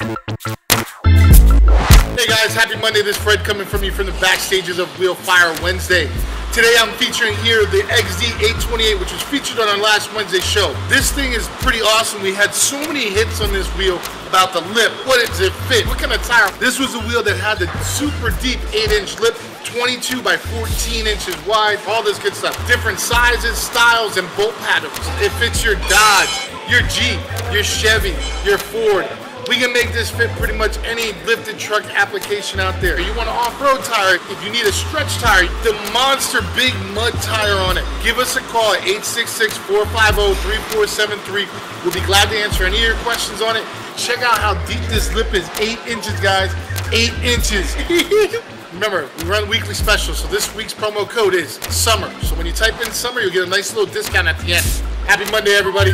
Hey guys, happy Monday. This is Fred coming from you from the backstages of Wheelfire Wednesday. Today I'm featuring here the XD828, which was featured on our last Wednesday show. This thing is pretty awesome. We had so many hits on this wheel about the lip. What does it fit? What kind of tire? This was a wheel that had the super deep 8-inch lip 22 by 14 inches wide, all this good stuff. Different sizes, styles, and bolt patterns. It fits your Dodge, your Jeep, your Chevy, your Ford, we can make this fit pretty much any lifted truck application out there. You want an off-road tire, if you need a stretch tire, the monster big mud tire on it. Give us a call at 866-450-3473. We'll be glad to answer any of your questions on it. Check out how deep this lip is. Eight inches, guys. Eight inches. Remember, we run weekly specials, so this week's promo code is SUMMER. So when you type in SUMMER, you'll get a nice little discount at the end. Happy Monday, everybody.